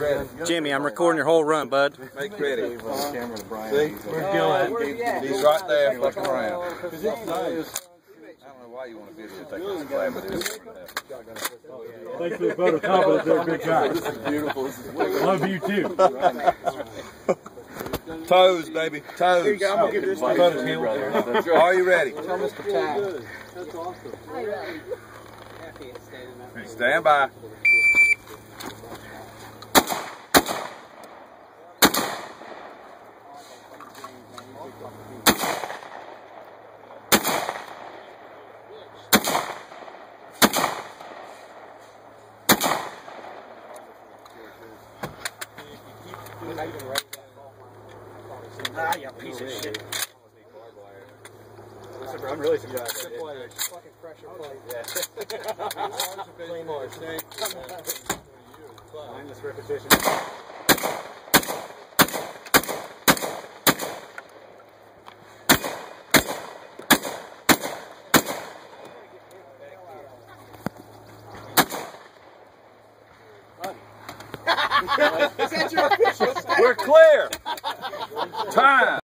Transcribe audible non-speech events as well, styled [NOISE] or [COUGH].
ready. Jimmy, I'm recording your whole run, bud. Make ready. Gave Brian. See? He's, Where's Gil at? He's right there, looking around. I don't know why you want to videotape this play, but it is. Thanks for the vote of confidence there, big guy. This is beautiful. This is Love you too. Toes, baby, toes. I'm gonna give this to you, brother. That's right. Are you ready? Tell Mr. Tack. Stand by. Ah, you piece of shit. I'm really surprised. Fucking pressure plate. [LAUGHS] Mindless repetition. We're clear. Time.